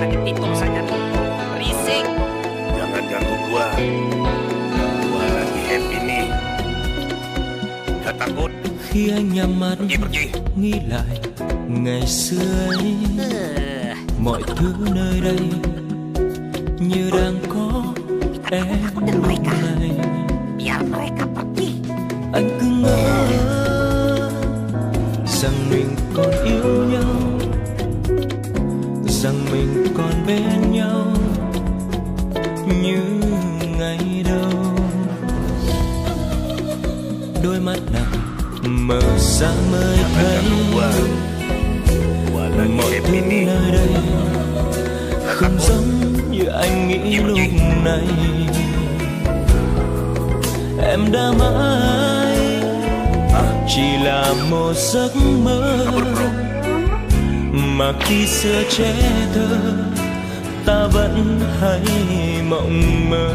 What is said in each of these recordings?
pakai titul saja nih. Berisik. Jangan ganggu gua. Gua lagi happy nih. Gak takut. khi anh nhắm mắt Pergi, pergi. nghĩ lại ngày xưa ấy mọi thứ nơi đây như đang có em lúc này biar mereka pergi. anh cứ ngỡ rằng đôi mắt nặng mở ra mới thấy. mọi thứ nơi đây không giống như anh nghĩ lúc này. Em đã mãi chỉ là một giấc mơ. Mà khi xưa trẻ thơ ta vẫn hay mộng mơ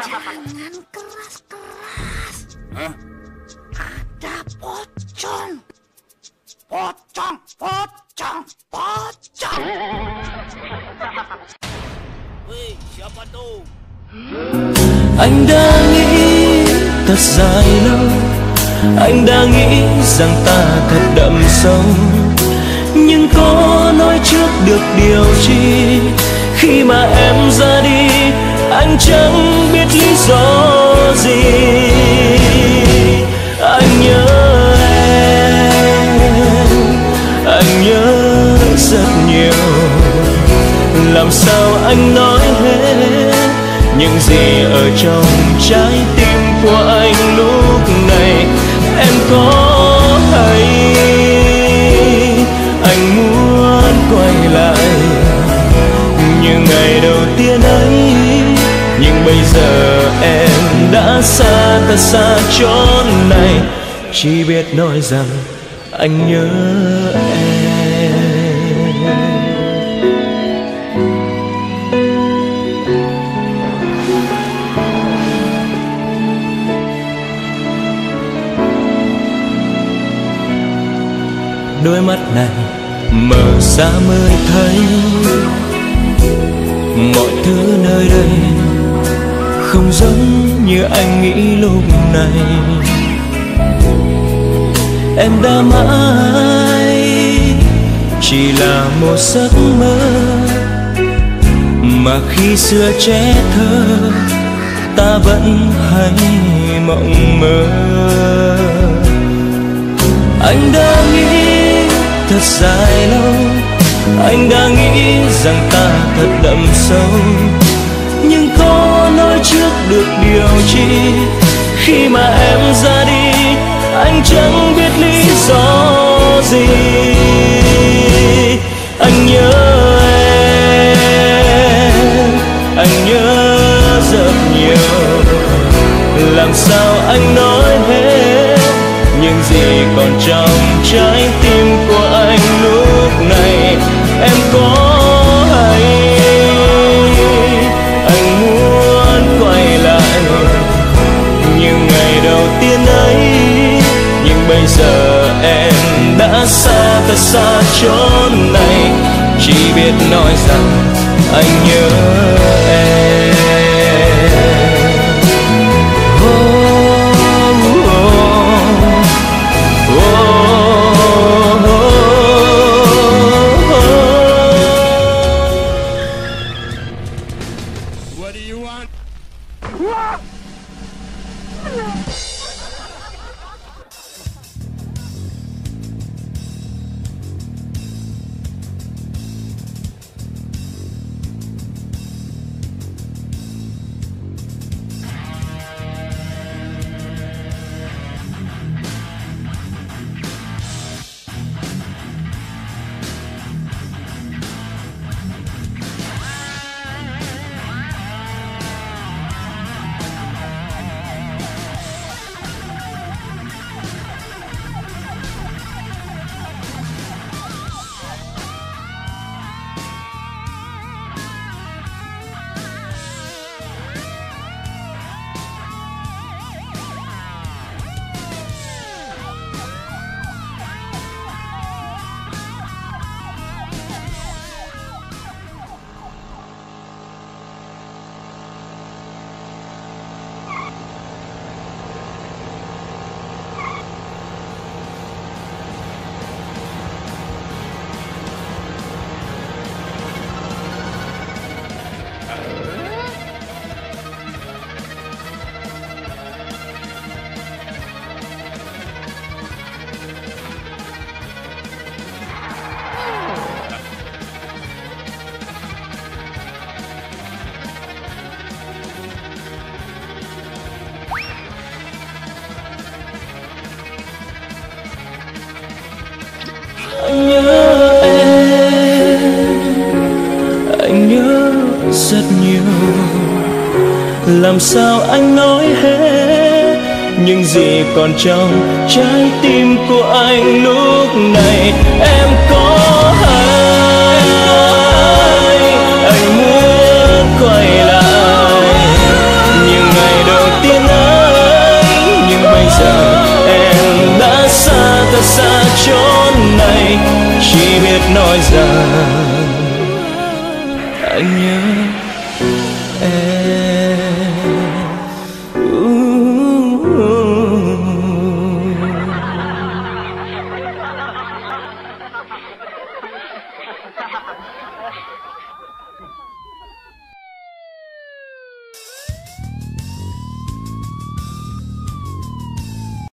Jangan keras-keras. Hah? Ada pocong. Pocong, pocong, pocong. Wih, siapa tuh? anh đã nghĩ thật dài lâu anh đã nghĩ rằng ta thật đậm sâu nhưng có nói trước được điều chi khi mà em ra đi anh chẳng biết lý do gì. Anh nhớ em, anh nhớ rất nhiều. Làm sao anh nói hết, những gì ở trong trái tim của anh xa thật xa chốn này. Chỉ biết nói rằng anh nhớ em. Đôi mắt này mở ra mới thấy mọi thứ nơi đây không giống như anh nghĩ lúc này. Em đã mãi chỉ là một giấc mơ, mà khi xưa trẻ thơ, ta vẫn hay mộng mơ. Anh đã nghĩ thật dài lâu, anh đã nghĩ rằng ta thật đậm sâu trước được điều chi. Khi mà em ra đi, anh chẳng biết lý do gì. Anh nhớ em, anh nhớ rất nhiều. Làm sao anh nói hết những gì còn trong trái tim của anh lúc này, em có tiên ấy. Nhưng bây giờ em đã xa thật xa chốn này. Chỉ biết nói rằng anh nhớ em. What do you want? Làm sao anh nói hết? Những gì còn trong trái tim của anh lúc này? Em có hay anh muốn quay lại? Những ngày đầu tiên ấy nhưng bây giờ em đã xa, thật xa chốn này. Chỉ biết nói rằng anh nhớ em.